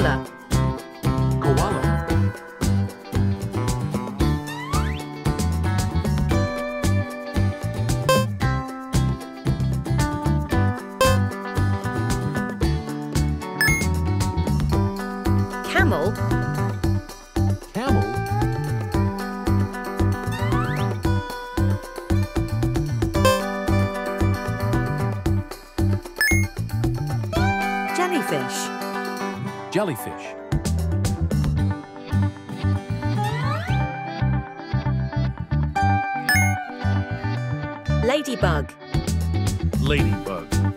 koala. Koala. Camel. Camel. Jellyfish. Jellyfish. Ladybug. Ladybug.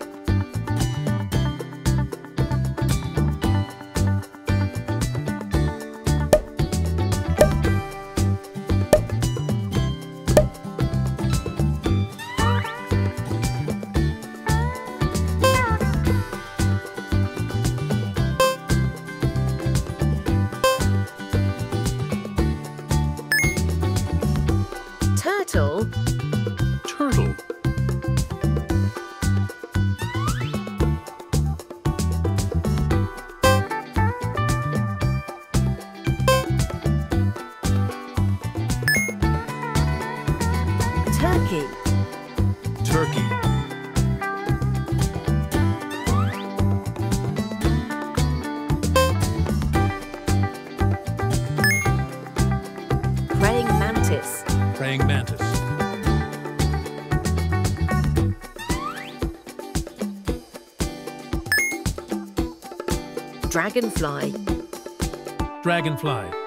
Turtle. Turtle. Turkey. Turkey. Praying mantis. Praying mantis. Dragonfly. Dragonfly.